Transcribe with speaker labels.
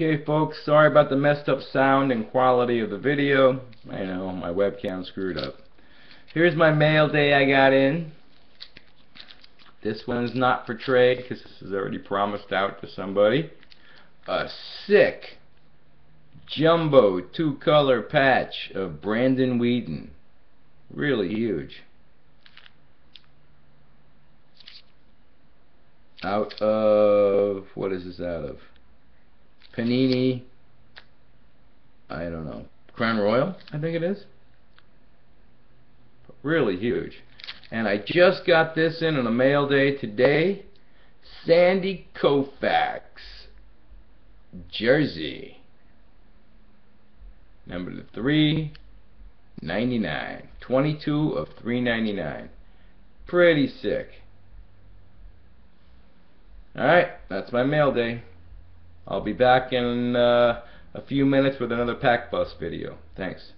Speaker 1: Okay folks, sorry about the messed up sound and quality of the video. I know, my webcam screwed up. Here's my mail day I got in. This one's not for trade because this is already promised out to somebody. A sick jumbo two color patch of Brandon Weeden. Really huge. Out of, what is this out of? Panini, I don't know, Crown Royal, I think it is. Really huge. And I just got this in on a mail day today. Sandy Koufax, Jersey. Number three, 99. 22 of 399. Pretty sick. Alright, that's my mail day. I'll be back in uh, a few minutes with another Pack Bus video. Thanks.